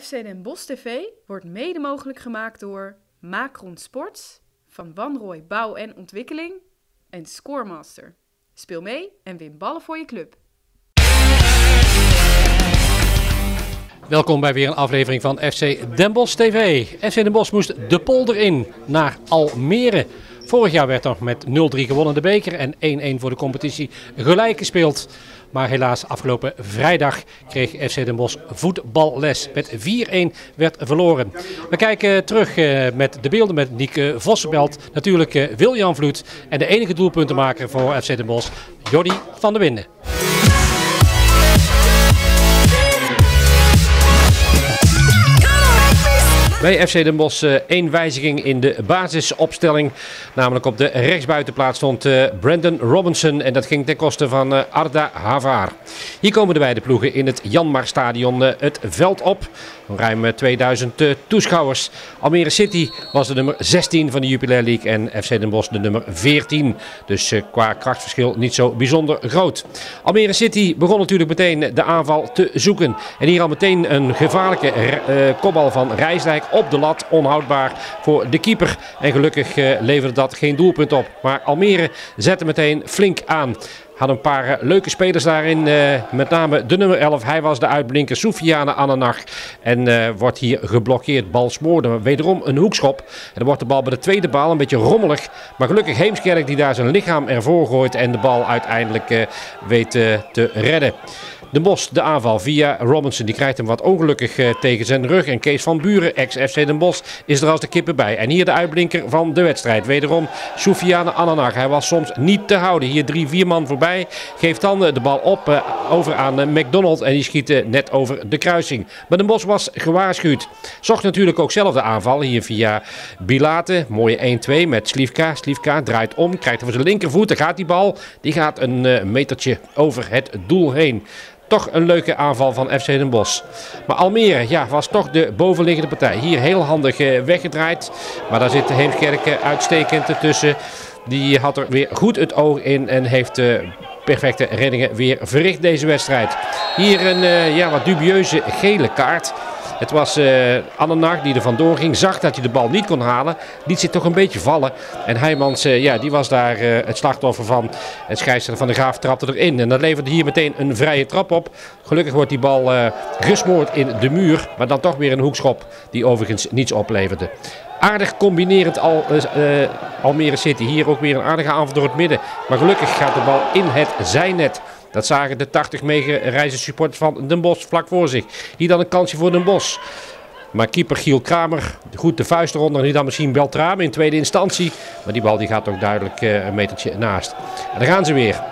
FC Den Bosch TV wordt mede mogelijk gemaakt door Macron Sports, Van Wanrooy Bouw en Ontwikkeling en Scoremaster. Speel mee en win ballen voor je club. Welkom bij weer een aflevering van FC Den Bosch TV. FC Den Bosch moest de polder in naar Almere. Vorig jaar werd er met 0-3 gewonnen de beker en 1-1 voor de competitie gelijk gespeeld. Maar helaas, afgelopen vrijdag kreeg FC Den Bosch voetballes. Met 4-1 werd verloren. We kijken terug eh, met de beelden met Nieke Vossenbelt. Natuurlijk eh, Wiljan Vloed. En de enige doelpuntenmaker voor FC Den Bosch, Jordi van der Winden. Bij FC Den Bosch uh, één wijziging in de basisopstelling. Namelijk op de rechtsbuitenplaats stond uh, Brandon Robinson. En dat ging ten koste van uh, Arda Havar. Hier komen de beide ploegen in het Janmar Stadion het veld op. Ruim 2000 toeschouwers. Almere City was de nummer 16 van de Jupiler League. En FC Den Bosch de nummer 14. Dus qua krachtverschil niet zo bijzonder groot. Almere City begon natuurlijk meteen de aanval te zoeken. En hier al meteen een gevaarlijke kopbal van Rijsdijk op de lat. Onhoudbaar voor de keeper. En gelukkig uh, leverde dat geen doelpunt op. Maar Almere zette meteen flink aan. Had een paar uh, leuke spelers daarin. Uh, met name de nummer 11. Hij was de uitblinker Soufiane Ananach. En wordt hier geblokkeerd. Bal smoorde. Wederom een hoekschop. En dan wordt de bal bij de tweede bal een beetje rommelig. Maar gelukkig Heemskerk die daar zijn lichaam ervoor gooit. En de bal uiteindelijk weet te redden. De Bos, de aanval via Robinson. Die krijgt hem wat ongelukkig uh, tegen zijn rug. En Kees van Buren, ex-FC Den Bos, is er als de kippen bij. En hier de uitblinker van de wedstrijd. Wederom Soufiane Ananach. Hij was soms niet te houden. Hier drie, vier man voorbij. Geeft dan uh, de bal op uh, over aan McDonald. En die schiet net over de kruising. Maar Den Bos was gewaarschuwd. Zocht natuurlijk ook zelf de aanval. Hier via Bilate. Mooie 1-2 met Slivka. Slivka draait om. Krijgt hem voor zijn linkervoet. Daar gaat die bal. Die gaat een metertje over het doel heen. Toch een leuke aanval van FC Den Bosch. Maar Almere ja, was toch de bovenliggende partij. Hier heel handig eh, weggedraaid. Maar daar zit Heemskerk eh, uitstekend ertussen. Die had er weer goed het oog in en heeft eh, perfecte reddingen weer verricht deze wedstrijd. Hier een ja, wat dubieuze gele kaart. Het was uh, die er vandoor ging. Zag dat hij de bal niet kon halen. Liet zich toch een beetje vallen. En Heijmans uh, ja, die was daar uh, het slachtoffer van. Het scheidsrechter van de Graaf trapte erin. En dat leverde hier meteen een vrije trap op. Gelukkig wordt die bal gesmoord in de muur. Maar dan toch weer een hoekschop die overigens niets opleverde. Aardig combinerend Al, Almere City. Hier ook weer een aardige aanval door het midden. Maar gelukkig gaat de bal in het zijnet. Dat zagen de 80 meegereisde supporters van Den Bosch vlak voor zich. Hier dan een kansje voor Den Bosch. Maar keeper Giel Kramer, goed de vuist eronder. Nu dan misschien Beltrame in tweede instantie. Maar die bal die gaat ook duidelijk uh, een metertje naast. En dan gaan ze weer.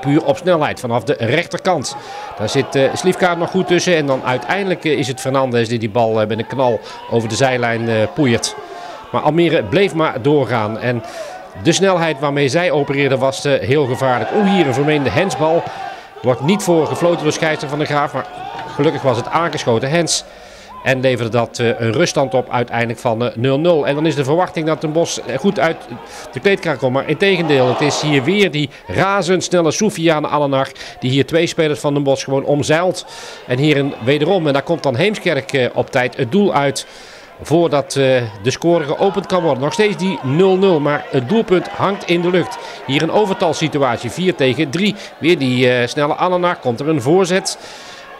Puur op snelheid vanaf de rechterkant. Daar zit uh, Slivka nog goed tussen. En dan uiteindelijk uh, is het Fernandes die die bal met een knal over de zijlijn poeiert. Maar Almere bleef maar doorgaan. En de snelheid waarmee zij opereerden was uh, heel gevaarlijk. Oeh, hier een vermeende hensbal. Wordt niet voor gefloten door scheidsrechter van de Graaf. Maar gelukkig was het aangeschoten hens. En leverde dat uh, een ruststand op uiteindelijk van 0-0. Uh, en dan is de verwachting dat Den Bos goed uit de kleedkamer komt. Maar in tegendeel, het is hier weer die razendsnelle Soufiane Allenar. Die hier twee spelers van Den Bos gewoon omzeilt. En hier een, wederom, en daar komt dan Heemskerk op tijd het doel uit voordat uh, de score geopend kan worden. Nog steeds die 0-0, maar het doelpunt hangt in de lucht. Hier een overtalsituatie, 4 tegen 3. Weer die uh, snelle Anana, komt er een voorzet.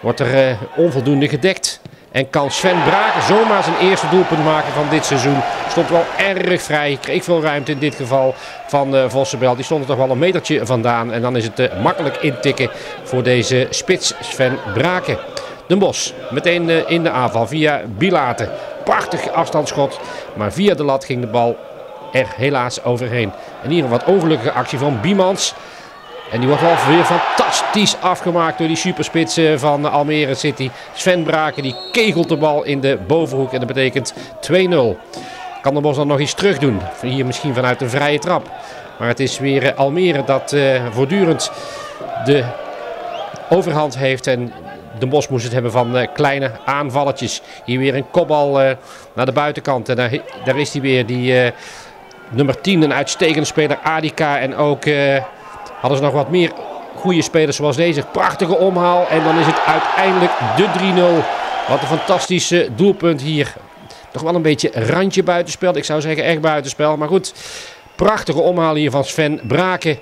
Wordt er uh, onvoldoende gedekt. En kan Sven Braken zomaar zijn eerste doelpunt maken van dit seizoen. Stond wel erg vrij. Kreeg veel ruimte in dit geval van uh, Vossenbel. Die stond er toch wel een metertje vandaan. En dan is het uh, makkelijk intikken voor deze spits Sven Braken. Den Bos meteen in de aanval via Bilate prachtig afstandsschot. Maar via de lat ging de bal er helaas overheen. En hier een wat ongelukkige actie van Biemans. En die wordt wel weer fantastisch afgemaakt door die superspits van Almere City. Sven Braken die kegelt de bal in de bovenhoek en dat betekent 2-0. Kan de Bos dan nog iets terug doen? Hier misschien vanuit een vrije trap. Maar het is weer Almere dat uh, voortdurend de overhand heeft en de Bos moest het hebben van uh, kleine aanvalletjes. Hier weer een kopbal uh, naar de buitenkant. En daar, daar is hij weer, die uh, nummer 10, een uitstekende speler, Adika. En ook hadden ze nog wat meer goede spelers zoals deze. Prachtige omhaal. En dan is het uiteindelijk de 3-0 Wat een fantastisch eh, doelpunt hier. Toch wel een beetje randje buitenspel. Ik zou zeggen echt buitenspel. Maar goed, prachtige omhaal hier van Sven Braken.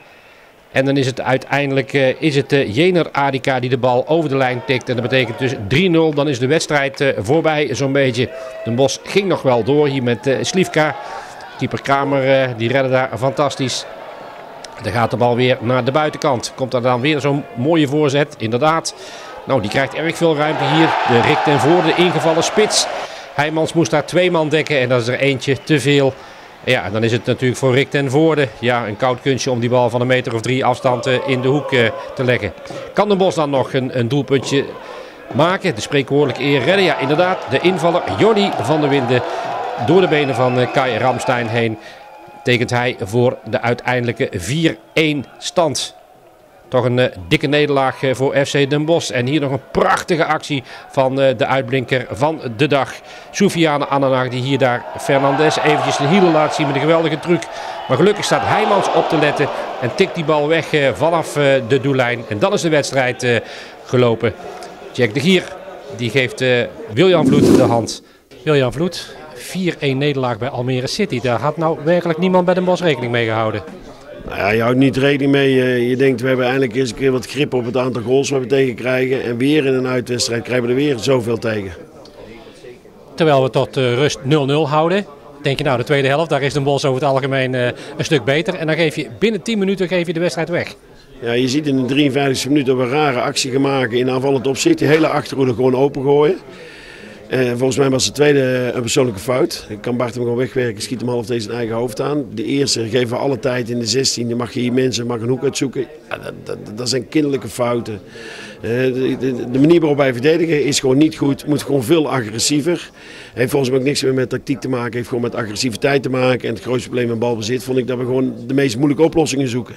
En dan is het uiteindelijk uh, is het, uh, Jener Adika die de bal over de lijn tikt. En dat betekent dus 3-0. Dan is de wedstrijd uh, voorbij zo'n beetje. De Bos ging nog wel door hier met Slivka. Keeper Kramer die redde daar fantastisch. Dan gaat de bal weer naar de buitenkant. Komt er dan weer zo'n mooie voorzet. Inderdaad. Nou, die krijgt erg veel ruimte hier. De Rick ten Voorde ingevallen spits. Heijmans moest daar twee man dekken en dat is er eentje te veel. Ja, dan is het natuurlijk voor Rick ten Voorde ja, een koud kunstje om die bal van een meter of drie afstand in de hoek te leggen. Kan de Bos dan nog een, een doelpuntje maken? De spreekwoordelijke eer redden. Ja, inderdaad. De invaller Jordi van der Winden door de benen van Kai Ramstein heen tekent hij voor de uiteindelijke 4-1 stand. Toch een uh, dikke nederlaag uh, voor FC Den Bosch. En hier nog een prachtige actie van uh, de uitblinker van de dag. Soufiane Ananag die hier daar Fernandes eventjes de hielen laat zien met een geweldige truc. Maar gelukkig staat Heijmans op te letten en tikt die bal weg vanaf de doellijn. En dan is de wedstrijd gelopen. Jack de Gier die geeft Wiljan Vloed de hand. Wiljan Vloed, 4-1 nederlaag bij Almere City. Daar had nou werkelijk niemand bij Den Bosch rekening mee gehouden. Nou ja, je houdt niet rekening mee. Je denkt, we hebben eindelijk eens een keer wat grip op het aantal goals wat we tegen krijgen. En weer in een uitwedstrijd krijgen we er weer zoveel tegen. Terwijl we tot uh, rust 0-0 houden. Denk je nou, de tweede helft, daar is Den Bosch over het algemeen uh, een stuk beter. En dan geef je binnen 10 minuten geef je de wedstrijd weg. Ja, je ziet in de 53e minuut dat we een rare actie gaan maken in aanvallend opzicht. Die hele achterhoede gewoon opengooien. Uh, volgens mij was de tweede een persoonlijke fout. Ik kan Bart hem gewoon wegwerken, schiet hem half tegen zijn eigen hoofd aan. De eerste geven we alle tijd in de 16. Dan mag je hier mensen mag een hoek uitzoeken. Dat, zijn kinderlijke fouten. Uh, de, manier waarop wij verdedigen is gewoon niet goed. Moet gewoon veel agressiever. Heeft volgens mij ook niks meer met tactiek te maken. Heeft gewoon met agressiviteit te maken. En het grootste probleem met balbezit vond ik dat we gewoon de meest moeilijke oplossingen zoeken.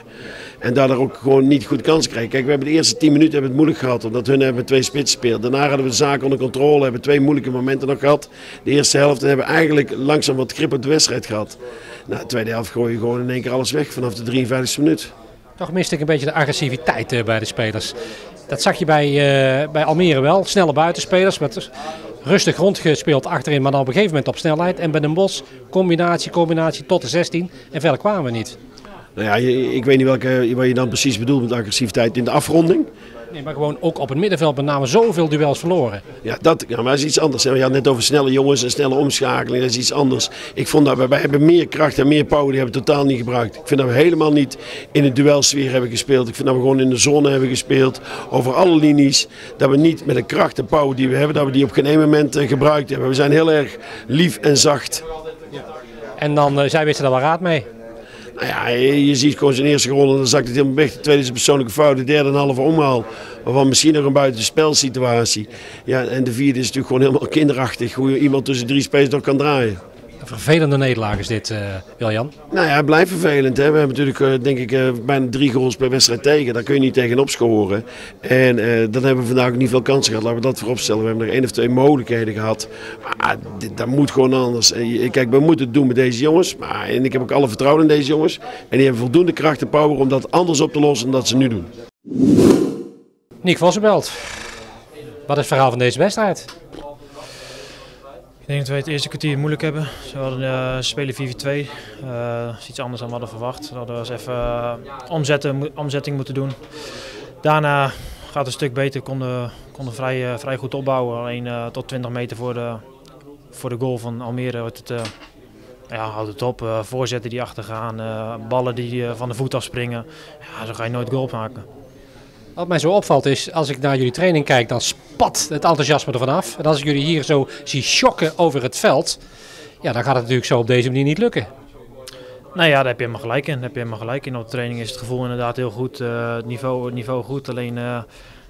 En daardoor ook gewoon niet goed kans krijgen. Kijk, we hebben de eerste 10 minuten hebben het moeilijk gehad. Omdat hun hebben twee spits gespeeld. Daarna hadden we de zaak onder controle. Hebben twee moeilijke momenten nog gehad. De eerste helft hebben we eigenlijk langzaam wat grip op de wedstrijd gehad. Nou, de tweede helft gooi je gewoon in één keer alles weg vanaf de 53e minuut. Toch miste ik een beetje de agressiviteit uh, bij de spelers. Dat zag je bij, uh, bij Almere wel. Snelle buitenspelers met rustig rondgespeeld achterin, maar dan op een gegeven moment op snelheid. En bij Den Bos combinatie, combinatie tot de 16 en verder kwamen we niet. Nou ja, ik weet niet welke, wat je dan precies bedoelt met agressiviteit in de afronding. Nee, maar gewoon ook op het middenveld met name zoveel duels verloren. Ja, dat, ja maar dat is iets anders. We hadden net over snelle jongens en snelle omschakeling. Dat is iets anders. Ik vond dat we, wij hebben meer kracht en meer power. Die hebben we totaal niet gebruikt. Ik vind dat we helemaal niet in de duelsfeer hebben gespeeld. Ik vind dat we gewoon in de zone hebben gespeeld. Over alle linies. Dat we niet met de kracht en power die we hebben, dat we die op geen moment gebruikt hebben. We zijn heel erg lief en zacht. Ja. En dan uh, zij wisten daar wel raad mee. Nou ja, je ziet gewoon zijn eerste rol en dan zakt het helemaal weg. De tweede is een persoonlijke fout. De derde een halve omhaal. Waarvan misschien nog een buitenspelsituatie. Ja, en de vierde is natuurlijk gewoon helemaal kinderachtig. Hoe je iemand tussen drie spelers nog kan draaien. Een vervelende nederlaag is dit, uh, Wiljan. Nou ja, het blijft vervelend. Hè. We hebben natuurlijk, uh, denk ik, uh, bijna drie goals per wedstrijd tegen. Daar kun je niet tegenop scoren. En dan hebben we vandaag ook niet veel kansen gehad. Laten we dat vooropstellen. We hebben nog één of twee mogelijkheden gehad. Maar dit, dat moet gewoon anders. Kijk, we moeten het doen met deze jongens. Maar, en ik heb ook alle vertrouwen in deze jongens. En die hebben voldoende kracht en power om dat anders op te lossen dan dat ze nu doen. Nick Vossenbelt, wat is het verhaal van deze wedstrijd? Ik denk dat wij het eerste kwartier moeilijk hebben. Ze hadden uh, spelen 4-4-2. Uh, is iets anders dan we hadden verwacht. We hadden eens even uh, omzetten, omzetting moeten doen. Daarna gaat het een stuk beter. Konden, konden vrij, uh, vrij goed opbouwen. Alleen tot 20 meter voor de, voor de goal van Almere het, ja, houdt het op. voorzetten die achtergaan. ballen die van de voet afspringen. Ja, zo ga je nooit goal maken. Wat mij zo opvalt is, als ik naar jullie training kijk, dan spat het enthousiasme ervan af. En als ik jullie hier zo zie shocken over het veld, ja, dan gaat het natuurlijk zo op deze manier niet lukken. Nou ja, daar heb je helemaal gelijk in. Heb je helemaal gelijk in. Op de training is het gevoel inderdaad heel goed. Uh, niveau, niveau goed. Alleen uh, ja,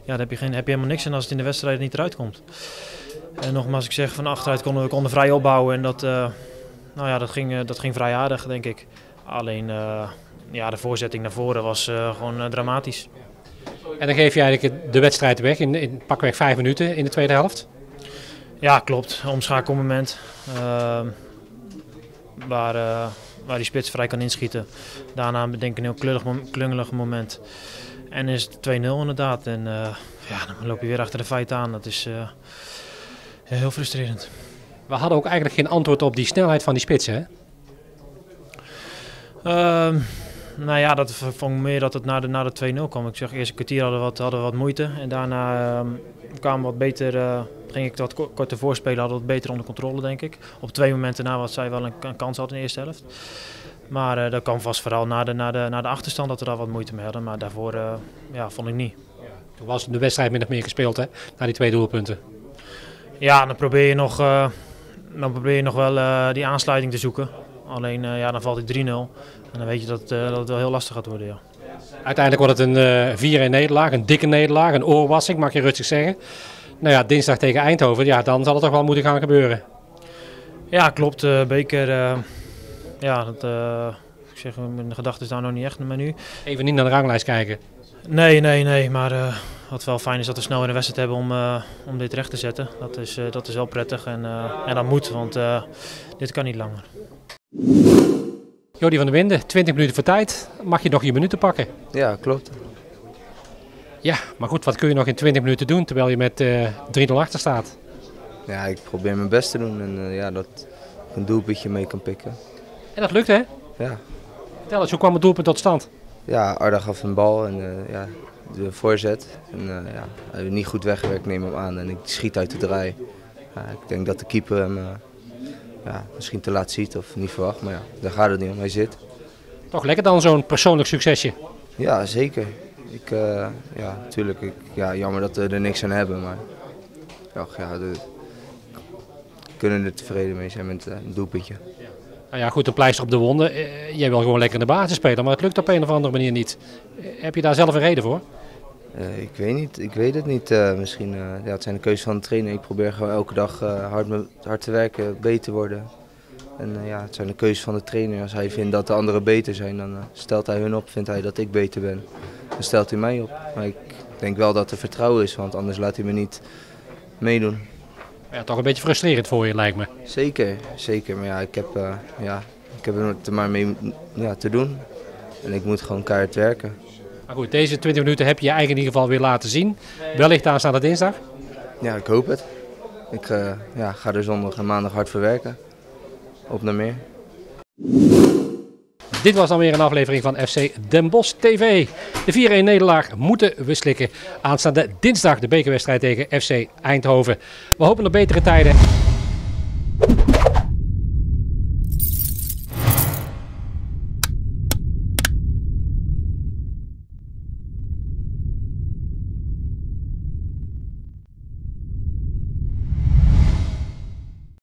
daar heb je, geen, heb je helemaal niks in als het in de wedstrijd niet eruit komt. En nogmaals, ik zeg van achteruit konden we konden vrij opbouwen. En dat, uh, nou ja, dat, ging, dat ging vrij aardig, denk ik. Alleen ja, de voorzetting naar voren was gewoon dramatisch. En dan geef je eigenlijk de wedstrijd weg in, in pakweg vijf minuten in de tweede helft? Ja, klopt. Omschakelmoment. Uh, waar, uh, waar die spits vrij kan inschieten. Daarna denk ik een heel klungelig, klungelig moment. En is het 2-0 inderdaad. En uh, ja, dan loop je weer achter de feiten aan. Dat is, heel frustrerend. We hadden ook eigenlijk geen antwoord op die snelheid van die spits, hè? Nou ja, dat vond ik meer dat het naar de, naar de 2-0 kwam. Ik zeg, eerst een kwartier hadden we wat, hadden we wat moeite. En daarna ehm, kwamen we wat beter, uh, ging ik wat ko- korter voorspelen, hadden we het beter onder controle, denk ik. Op twee momenten na wat zij wel een, een kans hadden in de eerste helft. Maar eh, dat kwam vast vooral na de, na, de, na de achterstand dat we daar wat moeite mee hadden. Maar daarvoor eh, ja, vond ik niet. Toen was de wedstrijd min of meer gespeeld, hè? Na die twee doelpunten. Ja, dan probeer je nog, eh, dan probeer je nog wel eh, die aansluiting te zoeken. Alleen eh, ja, dan valt die 3-0. En dan weet je dat, eh, dat het wel heel lastig gaat worden. Ja. Uiteindelijk wordt het een eh 4-1 nederlaag, een dikke nederlaag, een oorwassing, mag je rustig zeggen. Nou ja, dinsdag tegen Eindhoven, ja, dan zal het toch wel moeten gaan gebeuren. Ja, klopt. eh, beker, eh, ja, dat, eh, ik zeg, mijn gedachten is daar nog niet echt met nu. Even niet naar de ranglijst kijken. Nee, nee, nee. Maar eh, wat wel fijn is dat we snel in de wedstrijd hebben om, eh, om dit recht te zetten. Dat is, eh, dat is wel prettig en, eh, en dat moet, want eh, dit kan niet langer. Jody van der Winden, 20 minuten voor tijd. Mag je nog je minuten pakken? Ja, klopt. Ja, maar goed, wat kun je nog in 20 minuten doen terwijl je met eh 3-0 achter staat? Ja, ik probeer mijn best te doen en eh, ja, dat ik een doelpuntje mee kan pikken. En dat lukt hè? Ja, Vertel eens, hoe kwam het doelpunt tot stand? ja Arda gaf een bal en eh, ja, de voorzet. En uh, ja, hij heeft niet goed weggewerkt, neem hem aan en ik schiet uit de draai. Ja, ik denk dat de keeper hem uh, ja, misschien te laat ziet of niet verwacht, maar ja, daar gaat het niet om, hij zit. Toch lekker dan zo'n persoonlijk succesje. Ja, zeker. Ik, uh, ja, natuurlijk, ik, ja, jammer dat we er niks aan hebben, maar ach, ja, de, kunnen er tevreden mee zijn met uh, een doelpuntje. Nou ja, goed, een pleister op de wonden. Uh, jij wil gewoon lekker in de basis spelen, maar het lukt op een of andere manier niet. Heb je daar zelf een reden voor? Uh, ik weet niet, ik weet het niet. Uh, misschien, uh, ja, het zijn de keuzes van de trainer. Ik probeer gewoon elke dag hard, hard te werken, beter te worden. En ja, het zijn de keuzes van de trainer. Als hij vindt dat de anderen beter zijn, dan stelt hij hun op. Vindt hij dat ik beter ben, dan stelt hij mij op. Maar ik denk wel dat er vertrouwen is, want anders laat hij me niet meedoen. Ja, toch een beetje frustrerend voor je, lijkt me. Zeker, zeker. Maar ja, ik heb, ja, ik heb er maar mee ja, te doen. En ik moet gewoon keihard werken. Maar goed, deze 20 minuten heb je je eigen in ieder geval weer laten zien. Wellicht aanstaande dinsdag? Ja, ik hoop het. Ik uh, ja, ga er zondag en maandag hard voor werken. Op naar meer. Dit was dan weer een aflevering van FC Den Bosch TV. De 4-1 nederlaag moeten we slikken. Aanstaande dinsdag de bekerwedstrijd tegen FC Eindhoven. We hopen op betere tijden.